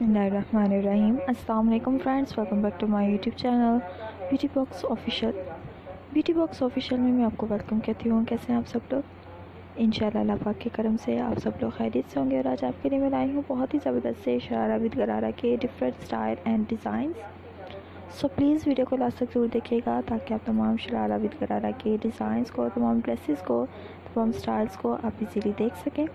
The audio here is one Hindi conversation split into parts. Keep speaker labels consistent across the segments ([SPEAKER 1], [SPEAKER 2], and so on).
[SPEAKER 1] अस्सलाम वालेकुम friends welcome back to my YouTube channel beauty box official beauty box official में मैं आपको वेलकम कहती हूँ। कैसे हैं आप सब लोग? इंशाल्लाह, अल्लाह पाक के करम से आप सब लोग खैरियत से होंगे और आज आपके लिए मैं लाई हूँ बहुत ही ज़बरदस्त से शरारा विद गरारा के different style and designs so please video को लास्ट तक ज़रूर देखिएगा ताकि आप तमाम शरारा विद गरारा के डिज़ाइंस को, तमाम ड्रेसेस को, तमाम स्टाइल्स को आप इजीली देख सकें।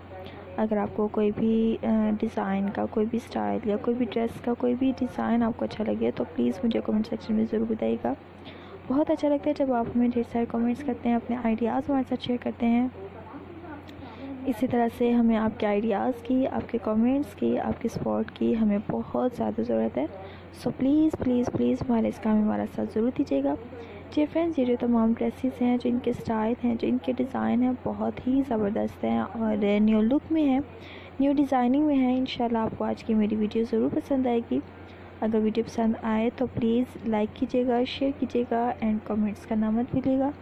[SPEAKER 1] अगर आपको कोई भी डिज़ाइन का, कोई भी स्टाइल या कोई भी ड्रेस का, कोई भी डिज़ाइन आपको अच्छा लगे तो प्लीज़ मुझे कमेंट सेक्शन में ज़रूर बताइएगा। बहुत अच्छा लगता है जब आप हमें ढेर सारे कमेंट्स करते हैं, अपने आइडियाज़ हमारे साथ शेयर करते हैं। इसी तरह से हमें आपके आइडियाज़ की, आपके कमेंट्स की, आपके सपोर्ट की हमें बहुत ज़्यादा ज़रूरत है। सो प्लीज़ प्लीज़ प्लीज़ हमारे इस काम हमारा साथ ज़रूर दीजिएगा। जी फ्रेंड्स ये जो तमाम ड्रेसेस हैं, जो इनके स्टाइल हैं, जो इनके डिज़ाइन हैं, बहुत ही ज़बरदस्त हैं और न्यू लुक में हैं। न्यू डिज़ाइनिंग में है, इंशाल्लाह आपको आज की मेरी वीडियो ज़रूर पसंद आएगी। अगर वीडियो पसंद आए तो प्लीज़ लाइक कीजिएगा शेयर कीजिएगा एंड कमेंट्स करना मत भूलिएगा।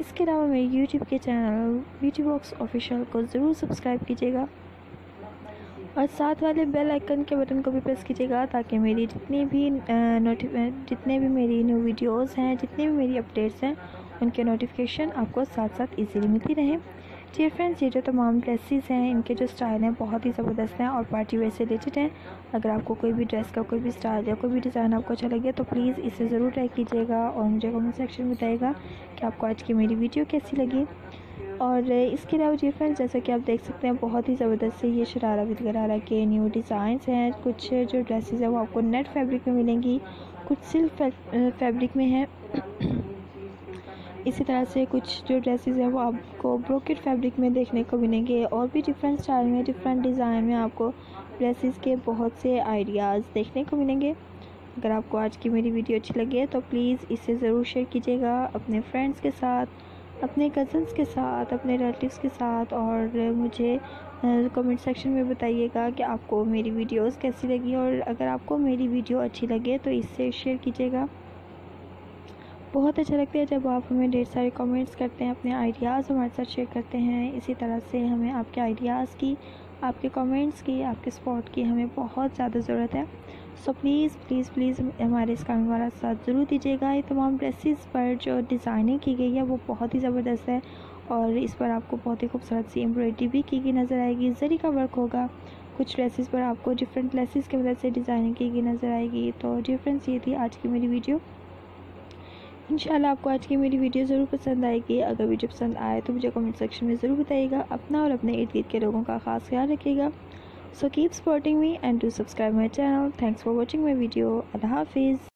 [SPEAKER 1] इसके अलावा मेरे यूट्यूब के चैनल ब्यूटी बॉक्स ऑफिशियल को ज़रूर सब्सक्राइब कीजिएगा। और साथ वाले बेल आइकन के बटन को भी प्रेस कीजिएगा ताकि मेरी जितनी भी नोटि जितने भी मेरी न्यू वीडियोस हैं, जितने भी मेरी अपडेट्स हैं, उनके नोटिफिकेशन आपको साथ साथ इजीली मिलती रहें। जी फ्रेंड्स ये जो तमाम ड्रेसेस हैं, इनके जो स्टाइल हैं, बहुत ही ज़बरदस्त हैं और पार्टी वेयर से रिलेटेड हैं। अगर आपको कोई भी ड्रेस का कोई भी स्टाइल या कोई भी डिज़ाइन आपको अच्छा लगे तो प्लीज़ इसे ज़रूर ट्राई कीजिएगा और मुझे कमेंट सेक्शन में बताइएगा कि आपको आज की मेरी वीडियो कैसी लगी। और इसके अलावा जी फ्रेंड्स जैसा कि आप देख सकते हैं, बहुत ही ज़बरदस्त से ये शरारा विद गरारा के न्यू डिज़ाइंस हैं। कुछ जो ड्रेसेस हैं, वो आपको नेट फैब्रिक में मिलेंगी, कुछ सिल्क फैब्रिक में हैं। इसी तरह से कुछ जो ड्रेसेस हैं वो आपको ब्रोकेट फैब्रिक में देखने को मिलेंगे और भी डिफरेंट स्टाइल में डिफरेंट डिज़ाइन में आपको ड्रेसेस के बहुत से आइडियाज़ देखने को मिलेंगे। अगर आपको आज की मेरी वीडियो अच्छी लगे तो प्लीज़ इसे ज़रूर शेयर कीजिएगा अपने फ्रेंड्स के साथ, अपने कज़न्स के साथ, अपने रिलेटिव्स के साथ और मुझे कमेंट सेक्शन में बताइएगा कि आपको मेरी वीडियोस कैसी लगी। और अगर आपको मेरी वीडियो अच्छी लगे तो इससे शेयर कीजिएगा। बहुत अच्छा लगता है जब आप हमें ढेर सारे कमेंट्स करते हैं, अपने आइडियाज़ हमारे साथ शेयर करते हैं। इसी तरह से हमें आपके आइडियाज़ की, आपके कमेंट्स की, आपके सपोर्ट की हमें बहुत ज़्यादा ज़रूरत है। सो प्लीज़ प्लीज़ प्लीज़ हमारे इस काम हमारा साथ ज़रूर दीजिएगा। ये तमाम ड्रेसेस पर जो डिज़ाइनिंग की गई है, वो बहुत ही ज़बरदस्त है और इस पर आपको बहुत ही खूबसूरत सी एम्ब्रॉयडरी भी की गई नज़र आएगी। जरी का वर्क होगा। कुछ ड्रेसेस पर आपको डिफरेंट लेसेस की मदद से डिज़ाइनिंग की गई नज़र आएगी। तो डिफरेंस ये थी आज की मेरी वीडियो इंशाल्लाह आपको आज की मेरी वीडियो ज़रूर पसंद आएगी। अगर वीडियो पसंद आए तो मुझे कमेंट सेक्शन में ज़रूर बताइएगा। अपना और अपने इर्द गिर्द के लोगों का ख़ास ख्याल रखिएगा। So keep supporting me and to subscribe my channel thanks for watching my video अल्लाह हाफिज़।